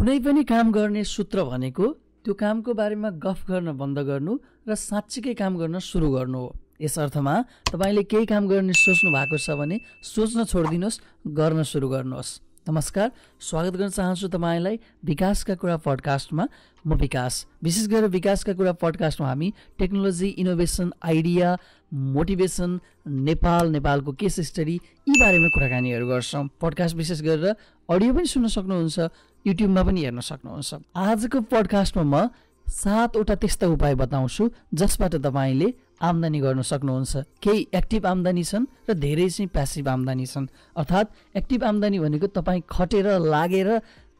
कुनै पनि काम गर्ने सूत्र भनेको त्यो कामको बारेमा गफ गर्न बन्द गर्नु र साँच्चीकै काम गर्न सुरु गर्नु हो। यस अर्थमा तपाईँले केही काम गर्ने सोच्नु भएको छ भने सोच्न छोडिदिनुहोस् गर्न सुरु गर्नुहोस्। नमस्कार स्वागत गर्न चाहन्छु तपाईँलाई विकासका कुरा पडकास्टमा। म विकास। विशेष गरेर विकासका कुरा पडकास्टमा हामी technology innovation idea motivation Nepal नेपालको केस स्टडी यी बारेमा कुराकानीहरू गर्छौँ। पडकास्ट विशेष गरेर अडियो पनि सुन्न सक्नुहुन्छ युट्युबमा पनि हेर्न सक्नुहुन्छ। आजको पडकास्टमा म सातवटा त्यस्ता उपाय बताउँछु जसबाट तपाईँले आम्दानी गर्न सक्नुहुन्छ। केही एक्टिभ आम्दानी छन् र धेरै चाहिँ प्यासिभ आम्दानी छन्। अर्थात् एक्टिभ आम्दानी भनेको तपाईँ खटेर लागेर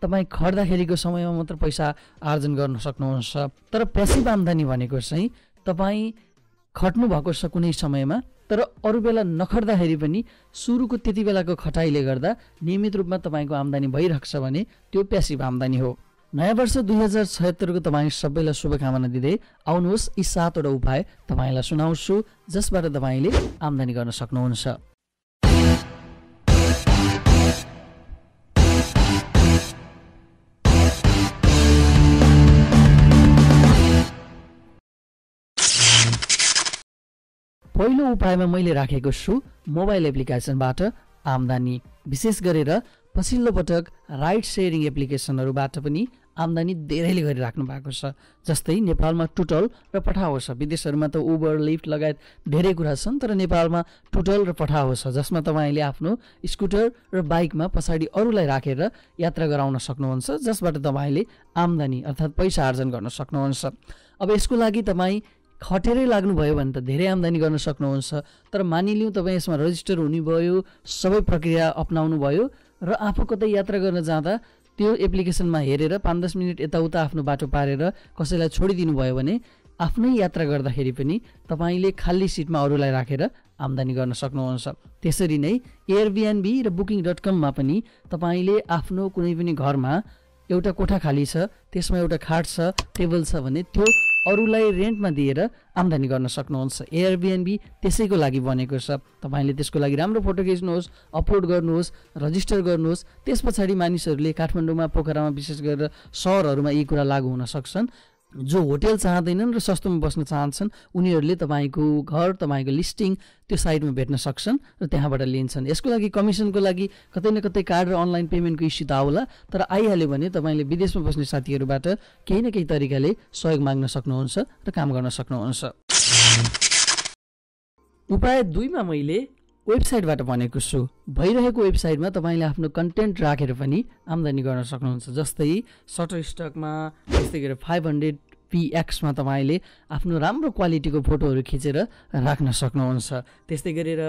तपाईँ खट्दाखेरिको समयमा मात्र पैसा आर्जन गर्न सक्नुहुन्छ। तर प्यासिभ आम्दानी भनेको चाहिँ तपाईँ खट्नु भएको छ कुनै समयमा तर अरू बेला नखट्दाखेरि पनि सुरुको त्यति बेलाको खटाइले गर्दा नियमित रूपमा तपाईँको आम्दानी भइरहेको छ भने त्यो प्यासिभ आम्दानी हो। नयाँ वर्ष दुई हजार छयत्तरको तपाईँ सबैलाई शुभकामना दिँदै आउनुहोस् यी सातवटा उपाय तपाईँलाई सुनाउँछु जसबाट तपाईँले आम्दानी गर्न सक्नुहुन्छ। पहिलो उपायमा मैले राखेको छु मोबाइल एप्लिकेसनबाट आम्दानी। विशेष गरेर पछिल्लो पटक राइड सेयरिङ एप्लिकेसनहरूबाट पनि आम्दानी धेरैले गरिराख्नु भएको छ जस्तै नेपालमा टुटल र पठाओ छ। विदेशहरूमा त उबर लिफ्ट लगायत धेरै कुरा छन् तर नेपालमा टुटल र पठाओ छ जसमा तपाईँले आफ्नो स्कुटर र बाइकमा पछाडि अरूलाई राखेर यात्रा गराउन सक्नुहुन्छ जसबाट तपाईँले आम्दानी अर्थात् पैसा आर्जन गर्न सक्नुहुन्छ। अब यसको लागि तपाईँ खटेरै लाग्नुभयो भने त धेरै आम्दानी गर्न सक्नुहुन्छ तर मानिलिउँ तपाईँ यसमा रजिस्टर हुने भयो सबै प्रक्रिया अप्नाउनु भयो र आफू कतै यात्रा गर्न जाँदा त्यो एप्लिकेसनमा हेरेर पाँच दस मिनट यताउता आफ्नो बाटो पारेर कसैलाई छोडिदिनु भयो भने आफ्नै यात्रा गर्दाखेरि पनि तपाईँले खाली सिटमा अरूलाई राखेर आम्दानी गर्न सक्नुहुन्छ। त्यसरी नै एयरबिएनबी र बुकिङ डट कममा पनि तपाईँले आफ्नो कुनै पनि घरमा एउटा कोठा खाली छ त्यसमा एउटा खाट छ टेबल छ भने त्यो अरूलाई रेन्टमा दिएर आम्दानी गर्न सक्नुहुन्छ। एयरबिएनबी त्यसैको लागि बनेको छ। तपाईँले त्यसको लागि राम्रो फोटो खिच्नुहोस् अपलोड गर्नुहोस् रजिस्टर गर्नुहोस्। त्यस पछाडि मानिसहरूले काठमाडौँमा पोखरामा विशेष गरेर सहरहरूमा यी कुरा लागु हुन सक्छन्। जो होटेल चाहँदैनन् र सस्तोमा बस्न चाहन्छन् उनीहरूले तपाईँको घर तपाईँको लिस्टिङ त्यो साइटमा भेट्न सक्छन् र त्यहाँबाट लिन्छन्। यसको लागि कमिसनको लागि कतै न कतै कार्ड र अनलाइन पेमेन्टको इस्यु त आउला तर आइहाल्यो भने तपाईँले विदेशमा बस्ने साथीहरूबाट केही न केही तरिकाले सहयोग माग्न सक्नुहुन्छ र काम गर्न सक्नुहुन्छ। उपाय दुईमा मैले वेबसाइटबाट भनेको छु। भइरहेको वेबसाइटमा तपाईँले आफ्नो कन्टेन्ट राखेर पनि आम्दानी गर्न सक्नुहुन्छ। जस्तै सटर स्टकमा त्यस्तै गरेर फाइभ हन्ड्रेड पिएक्समा तपाईँले आफ्नो राम्रो क्वालिटीको फोटोहरू खिचेर राख्न सक्नुहुन्छ। त्यस्तै गरेर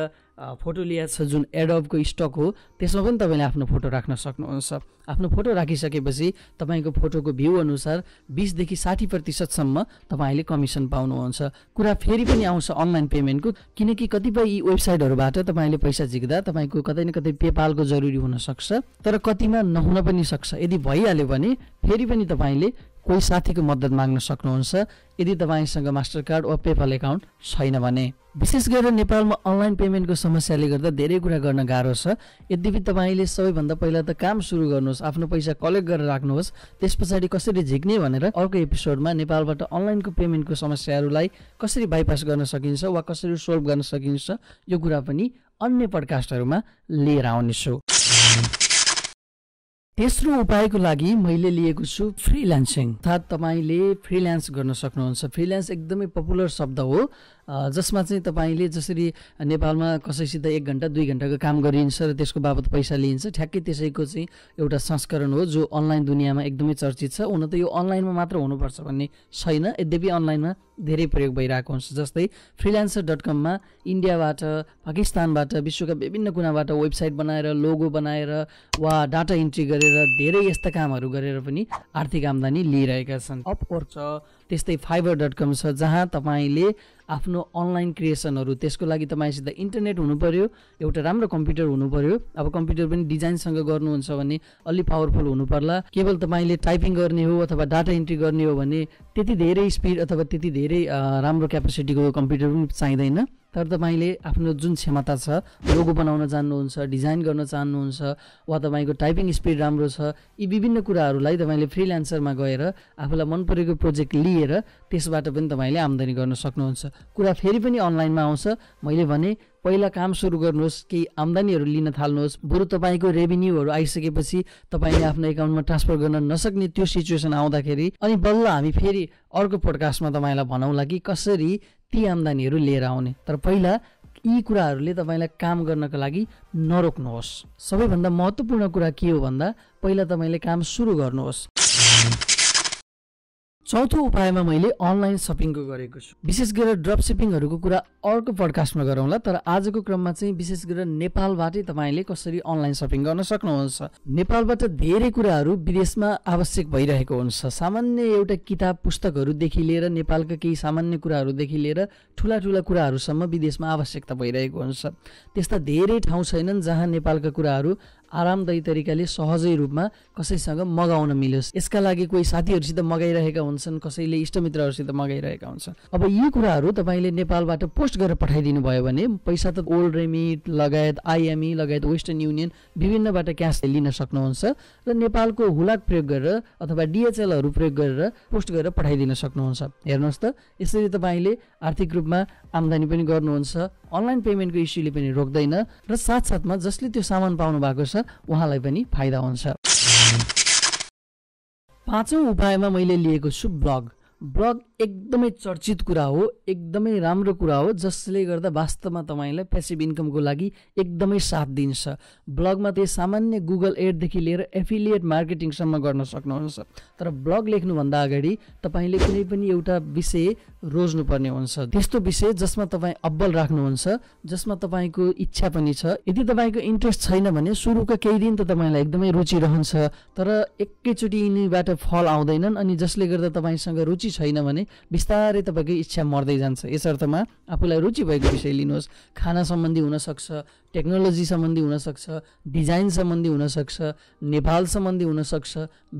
फोटो लिएको छ जुन एडबको स्टक हो त्यसमा पनि तपाईँले आफ्नो फोटो राख्न सक्नुहुन्छ। आफ्नो फोटो राखिसकेपछि तपाईँको फोटोको भ्यू अनुसार बिसदेखि साठी प्रतिशतसम्म तपाईँले कमिसन पाउनुहुन्छ। कुरा फेरि पनि आउँछ अनलाइन पेमेन्टको किनकि कतिपय यी वेबसाइटहरूबाट तपाईँले पैसा झिक्दा तपाईँको कतै न कतै पेपालको जरुरी हुनसक्छ तर कतिमा नहुन पनि सक्छ। यदि भइहाल्यो भने फेरि पनि तपाईँले कोही साथीको मद्दत माग्न सक्नुहुन्छ यदि तपाईँसँग मास्टर कार्ड वा पेपाल एकाउन्ट छैन भने। विशेष गरेर नेपालमा अनलाइन पेमेन्टको समस्याले गर्दा धेरै कुरा गर्न गाह्रो छ। यद्यपि तपाईँले सबैभन्दा पहिला त काम सुरु गर्नुहोस् आफ्नो पैसा कलेक्ट गरेर राख्नुहोस् त्यस पछाडि कसरी झिक्ने भनेर अर्को एपिसोडमा नेपालबाट अनलाइनको पेमेन्टको समस्याहरूलाई कसरी बाइपास गर्न सकिन्छ वा कसरी सोल्भ गर्न सकिन्छ यो कुरा पनि अन्य पडकास्टहरूमा लिएर आउनेछु। तेस्रो उपायको लागि मैले लिएको छु फ्रिल्यान्सिङ अर्थात् तपाईँले फ्रिल्यान्स गर्न सक्नुहुन्छ। फ्रिल्यान्स एकदमै पपुलर शब्द हो। जसमा चाहिँ तपाईँले जसरी नेपालमा कसैसित एक घन्टा दुई घन्टाको काम गरिन्छ र त्यसको बाबत पैसा लिइन्छ ठ्याक्कै त्यसैको चाहिँ एउटा संस्करण हो जो अनलाइन दुनियाँमा एकदमै चर्चित छ। हुन त यो अनलाइनमा मात्र हुनुपर्छ भन्ने छैन। यद्यपि अनलाइनमा धेरै प्रयोग भइरहेको हुन्छ। जस्तै फ्रिल्यान्सर डट कममा इन्डियाबाट पाकिस्तानबाट विश्वका विभिन्न कुनाबाट वेबसाइट बनाएर लोगो बनाएर वा डाटा इन्ट्री गरेर धेरै यस्ता कामहरू गरेर पनि आर्थिक आम्दानी लिइरहेका छन्। अपवर्क छ त्यस्तै फाइबर डट कम छ जहाँ तपाईँले आफ्नो अनलाइन क्रिएसनहरू त्यसको लागि तपाईँसित इन्टरनेट हुनु पऱ्यो एउटा राम्रो कम्प्युटर हुनु पऱ्यो अब कम्प्युटर पनि डिजाइनसँग गर्नुहुन्छ भने अलिक पावरफुल हुनु पर्ला केवल तपाईँले टाइपिङ गर्ने हो अथवा डाटा इन्ट्री गर्ने हो भने त्यति धेरै स्पिड अथवा त्यति धेरै राम्रो क्यापेसिटीको कम्प्युटर पनि चाहिँदैन। तर तपाईँले आफ्नो जुन क्षमता छ लोगो बनाउन जान्नुहुन्छ डिजाइन गर्न चाहनुहुन्छ वा तपाईँको टाइपिङ स्पिड राम्रो छ यी विभिन्न कुराहरूलाई तपाईँले फ्रिल्यान्सरमा गएर आफूलाई मन परेको प्रोजेक्ट लिएर त्यसबाट पनि तपाईँले आम्दानी गर्न सक्नुहुन्छ। कुरा फेरि पनि अनलाइनमा आउँछ। मैले भने पहिला काम सुरु गर्नुहोस् केही आम्दानीहरू लिन थाल्नुहोस्। बरु तपाईँको रेभिन्यूहरू आइसकेपछि तपाईँले आफ्नो एकाउन्टमा ट्रान्सफर गर्न नसक्ने त्यो सिचुएसन आउँदाखेरि अनि बल्ल हामी फेरि अर्को पोडकास्टमा तपाईँलाई भनौँला कि कसरी ती आम्दानीहरू लिएर आउने। तर पहिला यी कुराहरूले तपाईँलाई काम गर्नको लागि नरोक्नुहोस्। सबैभन्दा महत्त्वपूर्ण कुरा के हो भन्दा पहिला तपाईँले काम सुरु गर्नुहोस्। चौथो उपायमा मैले अनलाइन सपिङको गरेको छु। विशेष गरेर ड्रप सिपिङहरूको कुरा अर्को पडकास्टमा गरौँला तर आजको क्रममा चाहिँ विशेष गरेर नेपालबाटै तपाईँले कसरी अनलाइन सपिङ गर्न सक्नुहुन्छ? नेपालबाट धेरै कुराहरू विदेशमा आवश्यक भइरहेको हुन्छ। सामान्य एउटा किताब पुस्तकहरूदेखि लिएर नेपालका केही सामान्य कुराहरूदेखि लिएर ठुला ठुला कुराहरूसम्म विदेशमा आवश्यकता भइरहेको हुन्छ। त्यस्ता धेरै ठाउँ छैनन् जहाँ नेपालका कुराहरू आरामदायी तरिकाले सहजै रूपमा कसैसँग मगाउन मिलोस्। यसका लागि कोही साथीहरूसित मगाइरहेका हुन्छन् कसैले इष्टमित्रहरूसित मगाइरहेका हुन्छन्। अब यी कुराहरू तपाईँले नेपालबाट पोस्ट गरेर पठाइदिनु भयो भने पैसा त ओल्ड रेमिट लगायत आइएमई लगायत वेस्टर्न युनियन विभिन्नबाट क्यास लिन सक्नुहुन्छ र नेपालको हुलाक प्रयोग गरेर अथवा डिएचएलहरू प्रयोग गरेर पोस्ट गरेर पठाइदिन सक्नुहुन्छ। हेर्नुहोस् त यसरी तपाईँले आर्थिक रूपमा आम्दानी पनि गर्नुहुन्छ। अनलाइन पेमेन्टको इस्युले पनि रोक्दैन र साथसाथमा जसले त्यो सामान पाउनु भएको छ उहाँलाई पनि फाइदा हुन्छ। पाँचौँ उपायमा मैले लिएको छु ब्लग। ब्लग एकदमै चर्चित कुरा हो एकदमै राम्रो कुरा हो जसले गर्दा वास्तवमा तपाईँलाई पेसिभ इन्कमको लागि एकदमै साथ दिन्छ। ब्लगमा त्यो सामान्य गुगल एडदेखि लिएर एफिलिएट मार्केटिङसम्म गर्न सक्नुहुन्छ। तर ब्लग लेख्नुभन्दा अगाडि तपाईँले कुनै पनि एउटा विषय रोज्नुपर्ने हुन्छ। त्यस्तो विषय जसमा तपाईँ अब्बल राख्नुहुन्छ जसमा तपाईँको इच्छा पनि छ। यदि तपाईँको इन्ट्रेस्ट छैन भने सुरुका केही दिन त तपाईँलाई एकदमै रुचि रहन्छ तर एकैचोटि यिनीबाट फल आउँदैनन् अनि जसले गर्दा तपाईँसँग रुचि छैन भने बिस्तारै तपाईँको इच्छा मर्दै जान्छ। यस अर्थमा आफूलाई रुचि भएको विषय लिनुहोस्। खाना सम्बन्धी हुनसक्छ टेक्नोलोजी सम्बन्धी हुनसक्छ डिजाइन सम्बन्धी हुनसक्छ नेपाल सम्बन्धी हुनसक्छ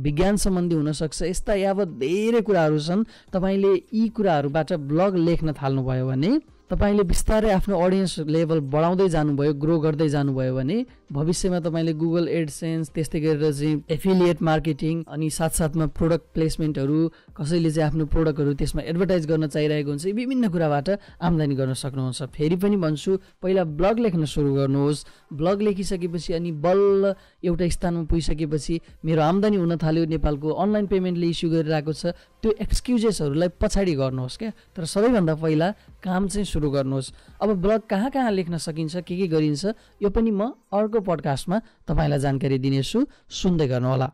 विज्ञान सम्बन्धी हुनसक्छ यस्ता यावत धेरै कुराहरू छन्। तपाईँले यी कुराहरूबाट ब्लग लेख्न थाल्नुभयो भने तपाईँले बिस्तारै आफ्नो अडियन्स लेभल बढाउँदै जानुभयो ग्रो गर्दै जानुभयो भने भविष्यमा तपाईँले गुगल एडसेन्स त्यस्तै गरेर चाहिँ एफिलिएट मार्केटिङ अनि साथसाथमा प्रोडक्ट प्लेसमेन्टहरू कसैले चाहिँ आफ्नो प्रोडक्टहरू त्यसमा एडभर्टाइज गर्न चाहिरहेको हुन्छ विभिन्न कुराबाट आम्दानी गर्न सक्नुहुन्छ। फेरि पनि भन्छु पहिला ब्लग लेख्न सुरु गर्नुहोस्। ब्लग लेखिसकेपछि अनि बल्ल एउटा स्थानमा पुगिसकेपछि मेरो आम्दानी हुन थाल्यो। नेपालको अनलाइन पेमेन्टले इस्यु गरिरहेको छ। त्यो एक्सक्युजेसहरूलाई पछाडि गर्नुहोस् क्या। तर सबैभन्दा पहिला काम चाहिँ सुरु गर्नुहोस्। अब ब्लग कहाँ कहाँ लेख्न सकिन्छ के के गरिन्छ यो पनि म अर्को पडकास्टमा तपाईँलाई जानकारी दिनेछु सुन्दै गर्नुहोला।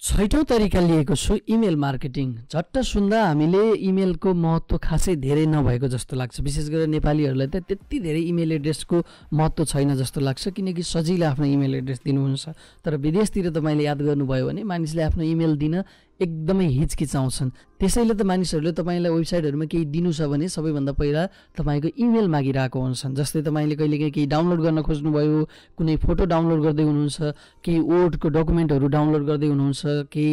छैटौँ तरिका लिएको छु इमेल मार्केटिङ। झट्ट सुन्दा हामीले इमेलको महत्त्व खासै धेरै नभएको जस्तो लाग्छ। विशेष गरेर नेपालीहरूलाई त त्यति धेरै इमेल एड्रेसको महत्त्व छैन जस्तो लाग्छ किनकि सजिलो आफ्नो इमेल एड्रेस दिनुहुन्छ। तर विदेशतिर तपाईँले याद गर्नुभयो भने मानिसले आफ्नो इमेल दिन एकदमै हिचकिचाउँछन्। त्यसैले त मानिसहरूले तपाईँलाई वेबसाइटहरूमा केही दिनु छ भने सबैभन्दा पहिला तपाईँको इमेल मागिरहेको हुन्छन्। जस्तै तपाईँले कहिलेकाहीँ केही डाउनलोड गर्न खोज्नुभयो कुनै फोटो डाउनलोड गर्दै हुनुहुन्छ केही ओडको डकुमेन्टहरू डाउनलोड गर्दै हुनुहुन्छ केही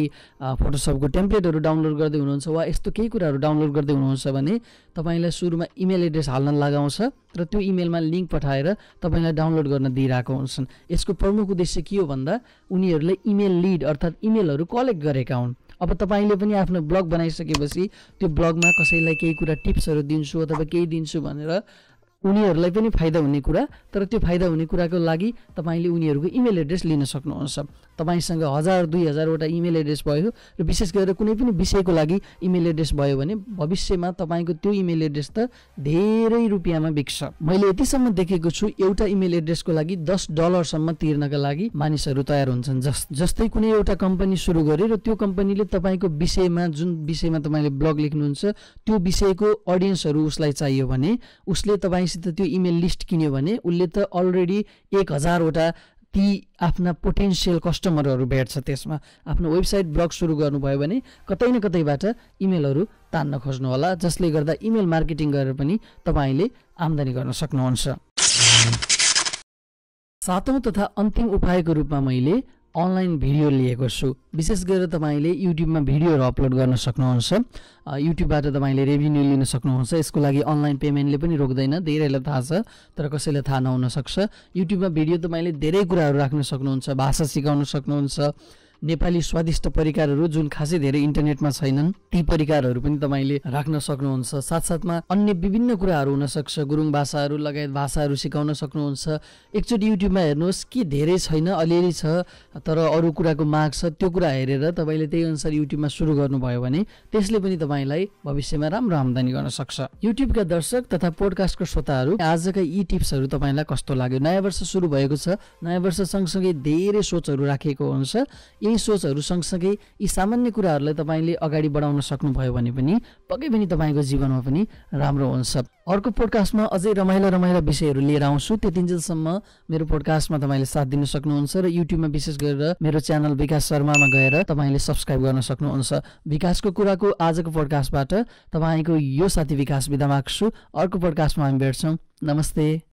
फोटोसपको टेम्प्लेटहरू डाउनलोड गर्दै हुनुहुन्छ वा यस्तो केही कुराहरू डाउनलोड गर्दै हुनुहुन्छ भने तपाईँलाई सुरुमा इमेल एड्रेस हाल्न लगाउँछ र त्यो इमेलमा लिङ्क पठाएर तपाईँलाई डाउनलोड गर्न दिइरहेको हुन्छन्। यसको प्रमुख उद्देश्य के हो भन्दा उनीहरूले इमेल लिड अर्थात् इमेलहरू कलेक्ट गरेका हुन्। अब तपाईँले पनि आफ्नो ब्लग बनाइसकेपछि त्यो ब्लगमा कसैलाई केही कुरा टिप्सहरू दिन्छु अथवा केही दिन्छु भनेर उनीहरूलाई पनि फाइदा हुने कुरा तर त्यो फाइदा हुने कुराको लागि तपाईँले उनीहरूको इमेल एड्रेस लिन सक्नुहुन्छ। तपाईँसँग हजार दुई हजारवटा इमेल एड्रेस भयो र विशेष गरेर कुनै पनि विषयको लागि इमेल एड्रेस भयो भने भविष्यमा तपाईँको त्यो इमेल एड्रेस त धेरै रुपियाँमा बिक्छ। मैले यतिसम्म देखेको छु एउटा इमेल एड्रेसको लागि दस डलरसम्म तिर्नका लागि मानिसहरू तयार हुन्छन्। जस जस्तै कुनै एउटा कम्पनी सुरु गरे र त्यो कम्पनीले तपाईँको विषयमा जुन विषयमा तपाईँले ब्लग लेख्नुहुन्छ त्यो विषयको अडियन्सहरू उसलाई चाहियो भने उसले तपाईँसित त्यो इमेल लिस्ट किन्यो भने उसले त अलरेडी एक हजारवटा ती आफ्ना पोटेन्सियल कस्टमरहरू भेट्छ त्यसमा। आफ्नो वेबसाइट ब्लग सुरु गर्नुभयो भने कतै न कतैबाट इमेलहरू तान्न खोज्नु होला जसले गर्दा इमेल मार्केटिङ गरेर पनि तपाईँले आम्दानी गर्न सक्नुहुन्छ। सातौँ तथा अन्तिम उपायको रूपमा मैले अनलाइन भिडियो लिएको छु। विशेष गरेर तपाईँले युट्युबमा भिडियोहरू अपलोड गर्न सक्नुहुन्छ। युट्युबबाट तपाईँले रेभिन्यू लिन सक्नुहुन्छ। यसको लागि अनलाइन पेमेन्टले पनि रोक्दैन। धेरैलाई थाहा छ तर कसैलाई थाहा नहुन सक्छ। युट्युबमा भिडियो तपाईँले धेरै कुराहरू राख्न सक्नुहुन्छ भाषा सिकाउन सक्नुहुन्छ। नेपाली स्वादिष्ट परिकारहरू जुन खासै धेरै इन्टरनेटमा छैनन् ती परिकारहरू पनि तपाईँले राख्न सक्नुहुन्छ। साथसाथमा अन्य विभिन्न कुराहरू हुनसक्छ गुरुङ भाषाहरू लगायत भाषाहरू सिकाउन सक्नुहुन्छ। एकचोटि युट्युबमा हेर्नुहोस् के धेरै छैन अलिअलि छ तर अरू कुराको माग छ त्यो कुरा हेरेर तपाईँले त्यही अनुसार युट्युबमा सुरु गर्नुभयो भने त्यसले पनि तपाईँलाई भविष्यमा राम्रो आम्दानी गर्न सक्छ। युट्युबका दर्शक तथा पोडकास्टको श्रोताहरू आजका यी टिप्सहरू तपाईँलाई कस्तो लाग्यो? नयाँ वर्ष सुरु भएको छ नयाँ वर्ष सँगसँगै धेरै सोचहरू राखिएको हुन्छ। यही सोचहरू सँगसँगै यी सामान्य कुराहरूलाई तपाईँले अगाडि बढाउन सक्नुभयो भने पनि पक्कै पनि तपाईँको जीवनमा पनि राम्रो हुन्छ। अर्को पोडकास्टमा अझै रमाइला रमाइला विषयहरू लिएर आउँछु। त्यतिन्जेलसम्म मेरो पोडकास्टमा तपाईँले साथ दिन सक्नुहुन्छ र युट्युबमा विशेष गरेर मेरो च्यानल विकास शर्मामा गएर तपाईँले सब्सक्राइब गर्न सक्नुहुन्छ। विकासको कुराको आजको पोडकास्टबाट तपाईँको यो साथी विकास बिदा माग्छु। अर्को पोडकास्टमा हामी भेट्छौँ। नमस्ते।